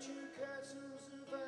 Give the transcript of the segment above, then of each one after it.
two castles of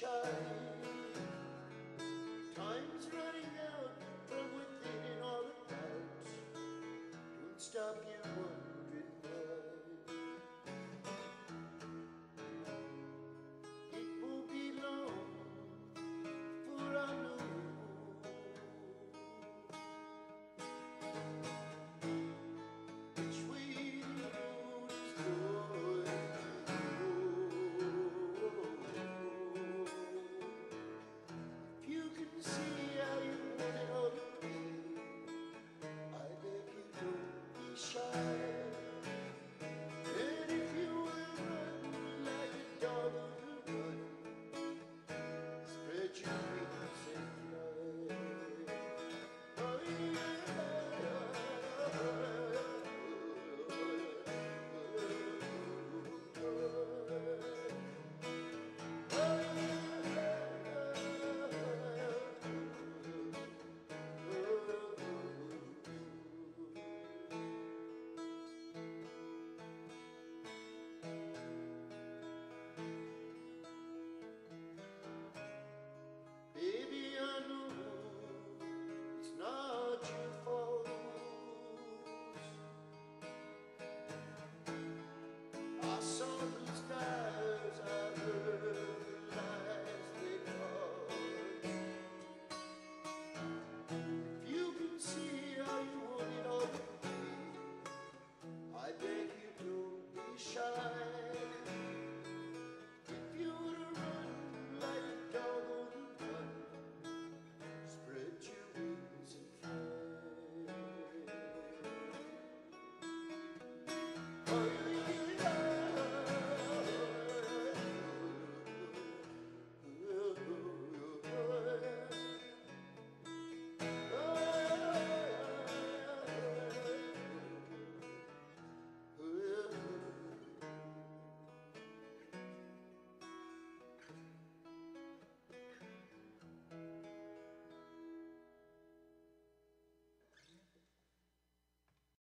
shine. Time's running out from within and all about. Don't stop you.